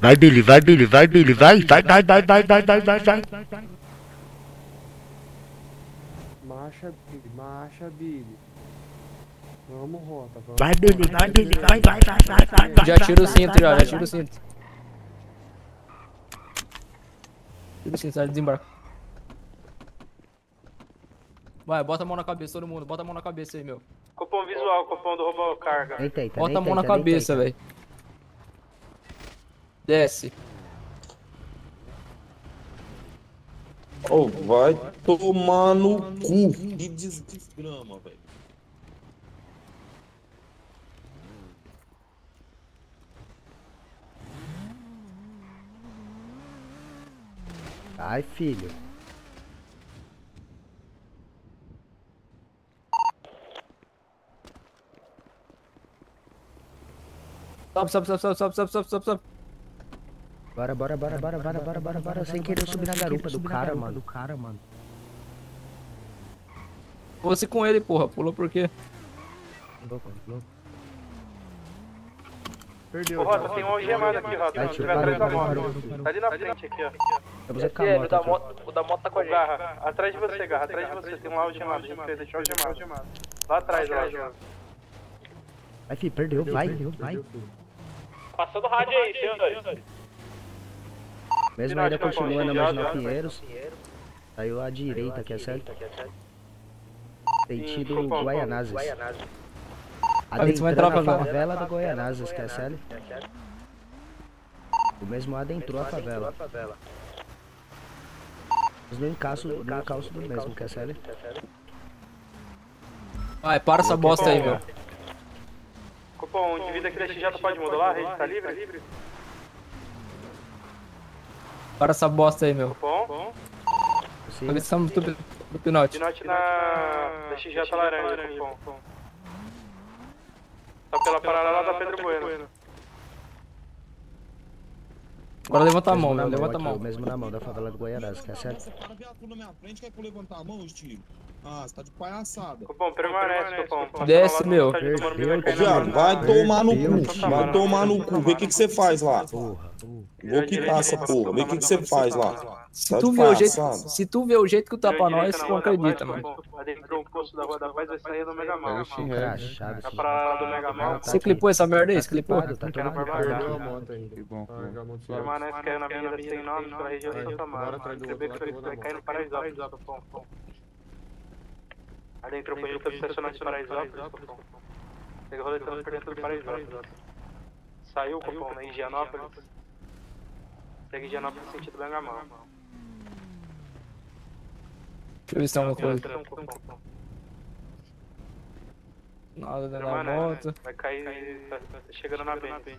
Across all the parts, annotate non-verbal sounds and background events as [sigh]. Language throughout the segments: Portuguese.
Vai, Billy, vai, Billy, vai, Billy, vai, vai, vai, vai, vai, vai, vai, vai, vai. Marcha, Billy, marcha, Billy. Vamos, Rota, vamos. Vai, Billy, vai, Billy, vai, vai, vai, vai, vai, vai. Já tira o cinto, já, já tira o cinto. Tira o cinto, sai, desembarca. Vai, bota a mão na cabeça, todo mundo. Bota a mão na cabeça aí, meu. Cupom visual, cupom do robô carga. Eita, eita, Bota a mão na cabeça, velho. Desce. Oh, vai tomar no cu. Que desgrama, velho. Ai, filho. Sobe, sobe, sobe, sobe, sobe, sobe, sobe, sobe. Bora, bora, bora, bora, bora, bora, bora, bora. Sem querer eu subir na garupa do cara, mano. Do cara, mano. Você com ele, porra. Pulou por quê? Louco, louco. Ô, Rota, tem um algemado aqui, Rota. Vai, Se tio, da parou, parou, moto. parou. Tá ali na frente aqui, ó. Eu vou com a moto aqui. o da moto tá com a Garra, atrás de você, Garra, atrás de você. Tem um algemado, a gente deixar o algemado. Lá atrás, lá. Vai, filho, perdeu, vai, vai. Passando rádio aí, senhores. Mesmo ainda continua na Marginal Pinheiros. Saiu à direita, que é certo? Sentido Guaianazes. Adentrando a favela. do Goianazes, que é sério? O mesmo adentrou a favela. Mas no encalço, no encalço do mesmo, que é sério? Vai, para essa bosta aí, meu. Cupom, o indivíduo aqui da XJ pode modular? A rede tá livre? Para essa bosta aí, meu. Ver se estamos do, do pinote. Pinote na... da XJ laranja, cupom. Tá pela paralela da Pedro Bueno. Agora levanta a mão, Mesmo. Levanta a mão. mesmo na mão da favela do Goianazes, que é certo? Você para viatura na minha frente, quer que eu levantar a mão, Steve? Ah, você tá de palhaçada. Cupom, permanece, cupom. Desce, meu. Perdeu, Ô, viado, vai tomar no cu. Vai tomar no cu. Vê o que que você faz lá. Porra. Vou quitar essa porra. Vê o que que você faz lá. Se Tá tu, vê o jeito, se tu vê o jeito que tá pra nós, tu não acredita, mano. Adentrou o posto da Rua da Paz, vai sair do Mega Man. Tá paralela do Mega Man. Você clipou essa merda aí? Você clipou? Tá Quero marcado. barbaridade. Que bom, que. Permanece caindo na Avenida Sem Nome, pela região de Santa Mara. lá que que dar cair no Paraisópolis, cupom. Adentrou o conjunto habitacional de Paraisópolis, cupom. Pegou roletando por dentro do Paraisópolis. Saiu, cupom, na Higienópolis. Segue Higienópolis sentido Bangamão. Deixa eu ver se tem alguma coisa. Nada da Permanece. moto. Vai cair, tá tá chegando na Bente.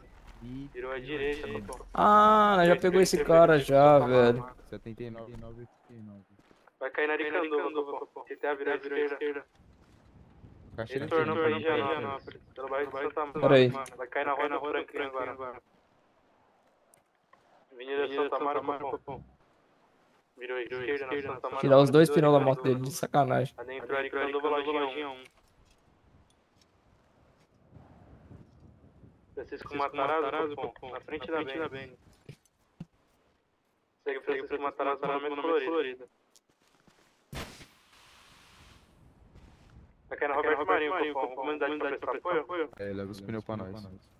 Virou à direita, cupom. Ah, nós já pegou esse cara já, velho. 79, 79, 89. Vai cair na Aricanduva, cupom. Se tem a virada à esquerda. Retornou pra antiga. Higienópolis. Pelo bairro de Santa aí. Vai cair na rua do Franklin agora. Avenida Santa Mara, cupom. Virou à esquerda na Santa Mara. Tirar os dois pneus da moto dele, de sacanagem. Adentro Aricanduva, lojinha 1. Francisco Matarazzo, cupom. Na frente da Bene. Segue Francisco Matarazzo, Monumento Florido. Vai cair na Roberto Marinho, cupom. Comunidade pra prestar apoio? É, leva os pneus pra nós.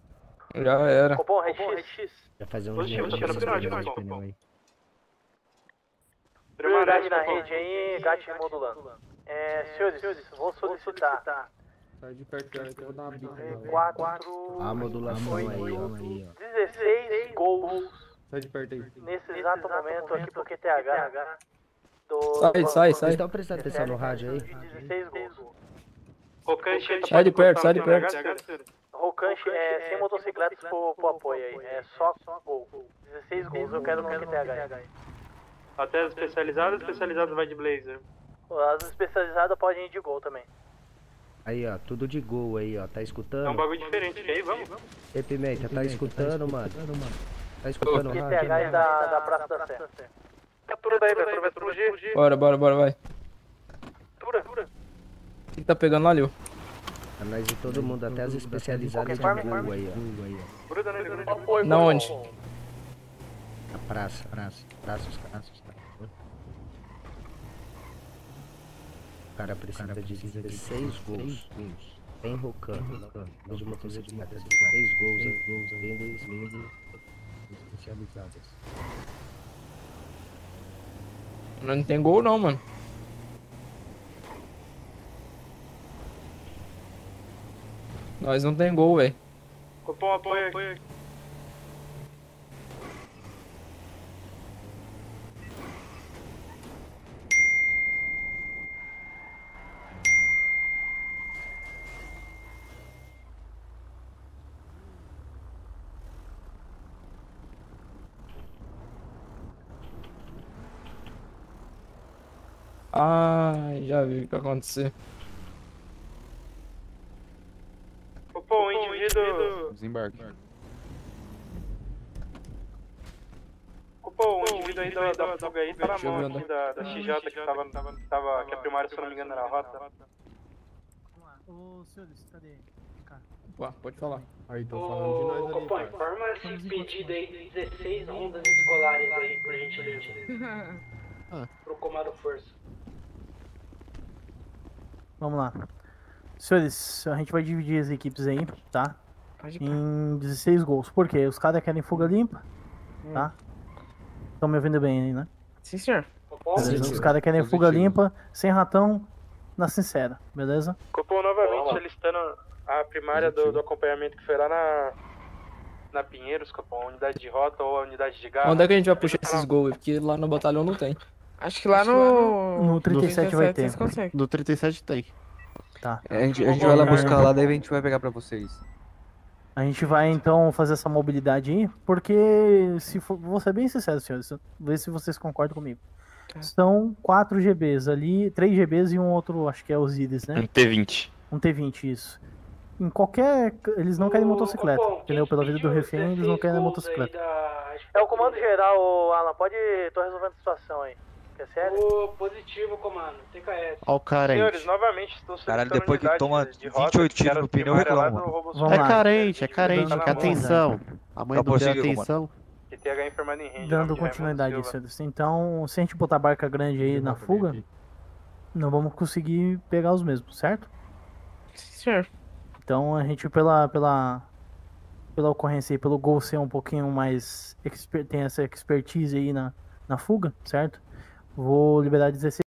Já era. Cupom, RX. Já fazer uns Positivo, tá na rede aí, gatinho modulando. É, senhores, vou solicitar Sai de perto dela que eu vou dar uma bica nela. 4, A modulação aí, ó. Aí, ó. 16 gols Sai de perto aí. nesse exato momento aqui pro QTH. Do, Sai, sai, sai. estão prestando atenção no rádio aí? De 16 gols. Sai de perto, sai de perto. Rocanche é sem motocicletas pro, pro apoio aí. É só gol. 16 gols, eu quero no QTH. Até as especializadas, especializadas vai de blazer. As especializadas podem ir de gol também. Aí, ó. Tudo de gol aí, ó. Tá É um escutando? bagulho diferente. Aí, vamos. Ei, Pimenta, tá escutando, mano? Tá escutando o rádio? QTH é da, da Praça da Sé. Captura daí, vai vai fugir. Bora, bora, bora, vai. Captura. O que que tá pegando lá, Liu? nós e todo mundo, até as especializadas de Google aí, ó. Na onde? Na praça, praça, praça, os caras. O cara precisa de 16 gols. Tem Rocan, mas uma coisa de três gols, 3 né? gols, vendas, vendas especializadas. Não tem gol não, mano. Nós não tem gol, velho. Cupom apoio aqui. Ai, já vi o que aconteceu. Cupom, o indivíduo... Desembarque. Cupom, o indivíduo aí da, da fuga aí tá na mão aqui da, da XJ que tava, tava, tava... Que a primária, se eu não me engano, era a rota. Ô, senhores, cadê? Ué, pode falar. Aí, tô falando de nós ali, parça. informa esse pedido aí, 16 rondas escolares aí, por gentileza. [laughs] Pro comando força. Vamos lá. Senhores, a gente vai dividir as equipes aí, tá? Em 16 gols. Por quê? Os caras querem fuga limpa, tá? Estão me ouvindo bem aí, né? Sim, senhor. Beleza? Os caras querem fuga Positivo. limpa, sem ratão, na sincera, beleza? Cupom novamente solicitando a primária do, do acompanhamento que foi lá na... Na Pinheiros, Cupom, a unidade de rota ou a unidade de garra. Onde é que a gente vai puxar esses gols? Porque lá no batalhão não tem. Acho que lá no. No 37 vai ter. Do 37 tem. Tá. A gente, a gente vai lá buscar lá, daí a gente vai pegar pra vocês. A gente vai então fazer essa mobilidade aí, porque se for, vou ser bem sincero, senhores, ver se vocês concordam comigo. São 4 GBs ali, 3 GBs e um outro, acho que é os IDES, né? T20. Um T20, isso. Em qualquer. Eles não querem motocicleta, entendeu? Pela vida do refém, eles não querem motocicleta. É o comando geral, Alan, pode. tô resolvendo a situação aí. Quer sério? positivo, comando. TKS. Ó o cara aí. Senhores, novamente estou Caralho, depois que toma de rota 28 que tiros no pneu, reclama. É carente, é Tá carente, quer mão, atenção. A mãe Tá não deu atenção. Que TH enfermado em range. Dando de continuidade, senhores. Então, se a gente botar a barca grande aí na fuga, não vamos conseguir pegar os mesmos, certo? Sim, senhor. Então a gente pela pela pela ocorrência aí, pelo gol ser um pouquinho mais exper- tem essa expertise aí na, na fuga, certo? Vou liberar 16